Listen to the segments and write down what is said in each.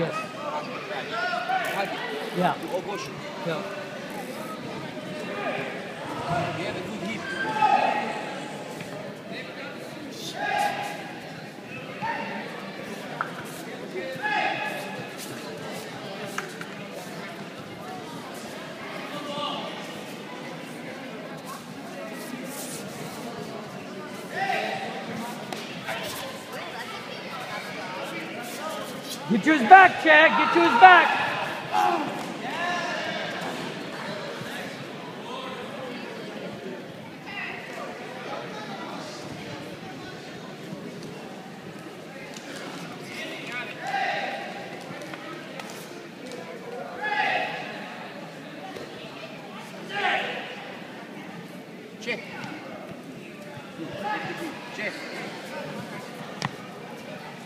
Yes. Yeah. Yeah. Get to his back, Chad. Get to his back. Check. Check.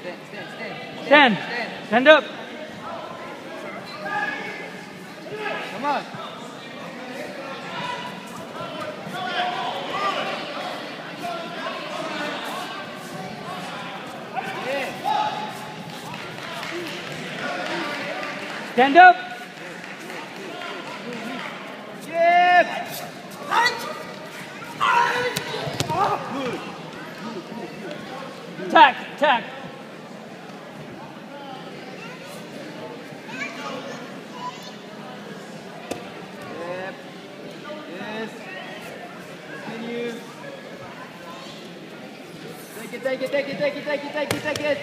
Stand, stand, stand. Stand. Stand. Stand up. Come on. Stand up. Check. Tack. Tack. Yep. Yes. Continue. Take it, take it, take it, take it, take it, take it, take it.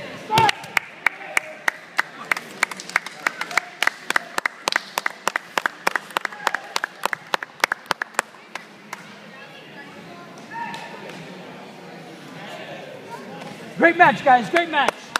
Great match, guys. Great match.